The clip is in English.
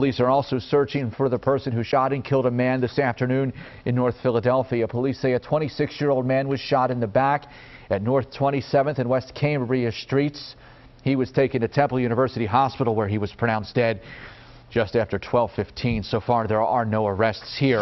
Police are also searching for the person who shot and killed a man this afternoon in North Philadelphia. Police say a 26-year-old man was shot in the back at North 27th and West Cambria Streets. He was taken to Temple University Hospital where he was pronounced dead just after 12:15. So far, there are no arrests here.